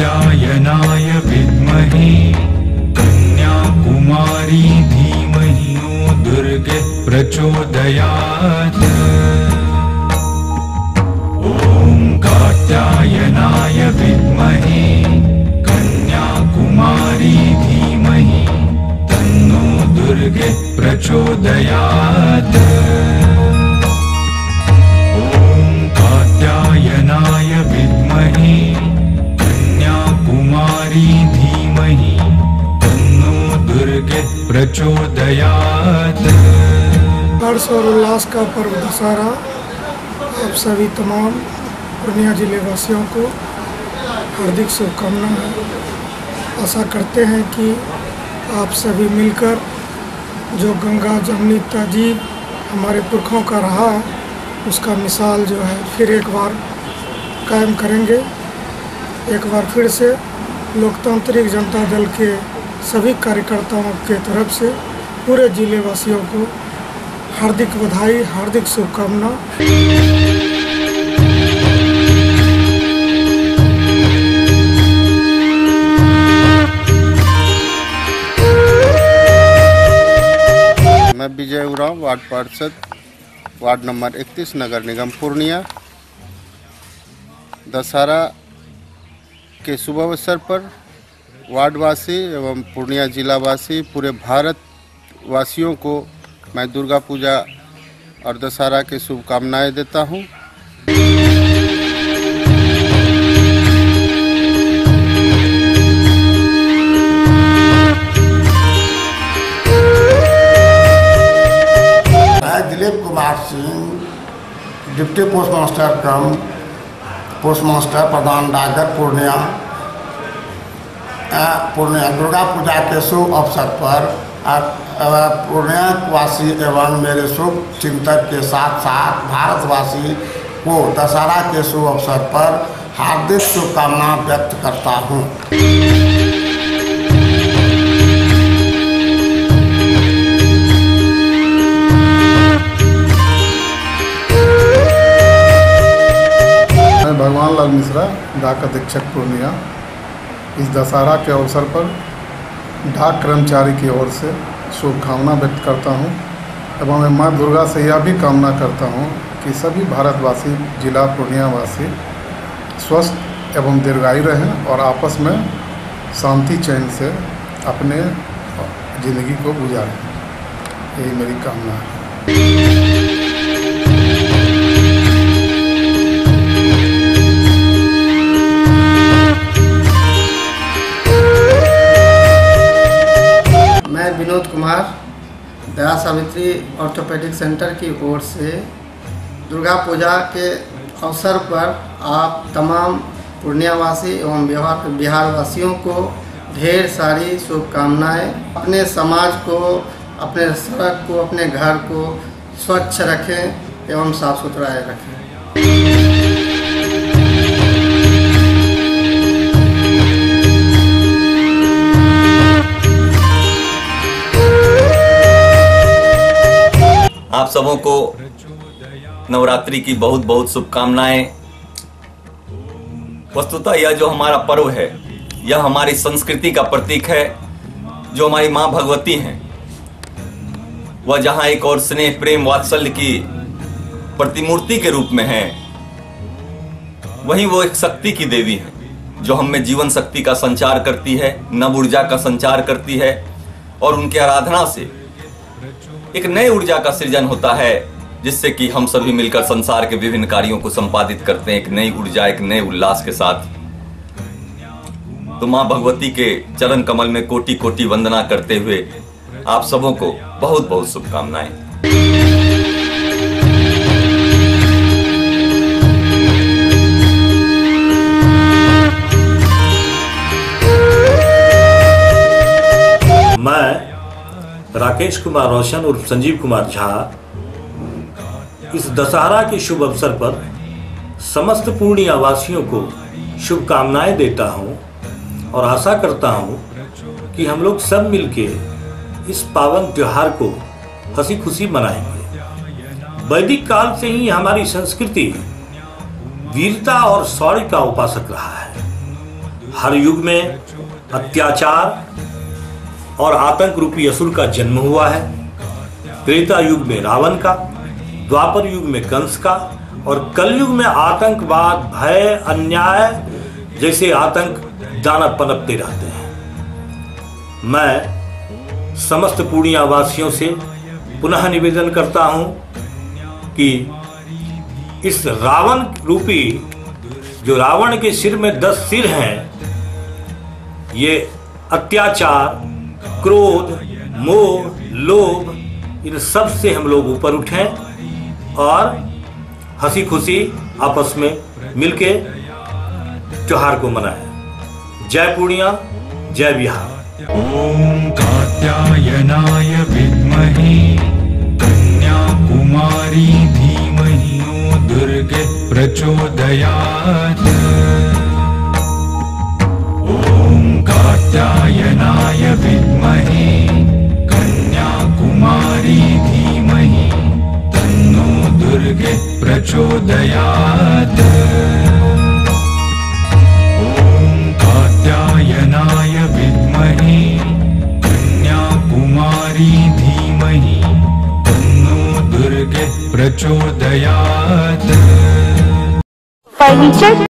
कात्यायनाय विद्महे कन्याकुमारी धीमहि नो दुर्गे प्रचोदयात्। ॐ कात्यायनाय विद्महे कन्याकुमारी धीमहि तन्नो दुर्गे प्रचोदयात् हर्ष और उल्लास का पर्व दशहरा। आप सभी तमाम पूर्णिया ज़िले वासियों को हार्दिक शुभकामनाएँ आशा करते हैं कि आप सभी मिलकर जो गंगा, जमनी तहजीब हमारे पुरखों का रहा, उसका मिसाल जो है, फिर एक बार कायम करेंगे। एक बार फिर से लोकतांत्रिक जनता दल के सभी कार्यकर्ताओं के तरफ़ से पूरे ज़िले वासियों को हार्दिक बधाई, हार्दिक शुभकामना। मैं विजय उराव, वार्ड पार्षद, वार्ड नंबर 31 नगर निगम पूर्णिया। दशहरा के शुभ अवसर पर वार्डवासी एवं पूर्णिया जिलावासी पूरे भारत वासियों को मैं दुर्गा पूजा और दशहरा की शुभकामनाएँ देता हूँ। मैं Dilip Kumar Singh, deputy post master cum post master प्रधान डाकघर पूर्णिया। पूर्णिया दुर्गा पूजा के शुभ अवसर पर अ, अ, पूर्णिया वासी एवं मेरे शुभ चिंतक के साथ साथ भारतवासी को दशहरा के शुभ अवसर पर हार्दिक शुभकामना व्यक्त करता हूँ। मैं भगवान लाल मिश्रा डाक अधीक्षक पूर्णिया। इस दशहरा के अवसर पर डाक कर्मचारी की ओर से शुभकामना व्यक्त करता हूँ एवं मैं माँ दुर्गा से यह भी कामना करता हूँ कि सभी भारतवासी, जिला पूर्णियावासी स्वस्थ एवं दीर्घायु रहें और आपस में शांति चैन से अपने ज़िंदगी को गुजारें। यही मेरी कामना है। मैं विनोद कुमार, दया सावित्री ऑर्थोपेडिक सेंटर की ओर से। दुर्गा पूजा के अवसर पर आप तमाम पूर्णियावासी एवं बिहार बिहार वासियों को ढेर सारी शुभकामनाएँ। अपने समाज को, अपने सड़क को, अपने घर को स्वच्छ रखें एवं साफ़ सुथरा रखें। सबों को नवरात्रि की बहुत बहुत शुभकामनाएँ। वस्तुतः यह जो हमारा पर्व है, यह हमारी संस्कृति का प्रतीक है, जो हमारी माँ भगवती हैं। वह जहाँ एक और स्नेह, प्रेम, वात्सल्य की प्रतिमूर्ति के रूप में है, वहीं वो एक शक्ति की देवी है, जो हम में जीवन शक्ति का संचार करती है, नव ऊर्जा का संचार करती है, और उनकी आराधना से एक नए ऊर्जा का सृजन होता है, जिससे कि हम सभी मिलकर संसार के विभिन्न कार्यों को संपादित करते हैं एक नई ऊर्जा, एक नए उल्लास के साथ। तो माँ भगवती के चरण कमल में कोटि कोटि वंदना करते हुए आप सबों को बहुत बहुत शुभकामनाएँ। राकेश कुमार रोशन उर्फ़ संजीव कुमार झा इस दशहरा के शुभ अवसर पर समस्त पूर्णिया वासियों को शुभकामनाएँ देता हूँ और आशा करता हूँ कि हम लोग सब मिलके इस पावन त्योहार को हँसी खुशी मनाएँगे। वैदिक काल से ही हमारी संस्कृति वीरता और शौर्य का उपासक रहा है। हर युग में अत्याचार और आतंक रूपी असुर का जन्म हुआ है। त्रेता युग में रावण का, द्वापर युग में कंस का और कलयुग में आतंकवाद, भय, अन्याय जैसे आतंक दाना पनपते रहते हैं। मैं समस्त पूर्णिया वासियों से पुनः निवेदन करता हूँ कि इस रावण रूपी, जो रावण के सिर में दस सिर हैं, ये अत्याचार क्रोध, मोह, लोभ, इन सबसे हम लोग ऊपर उठें और हँसी खुशी आपस में मिलके त्योहार को मनाएँ। जय पूर्णिया, जय बिहार। ओम कात्यायनाय विद्महे। ॐ कात्यायनाय विद्महे कन्याकुमारी धीमहि तन्नो दुर्गे प्रचोदयात्। फर्नीचर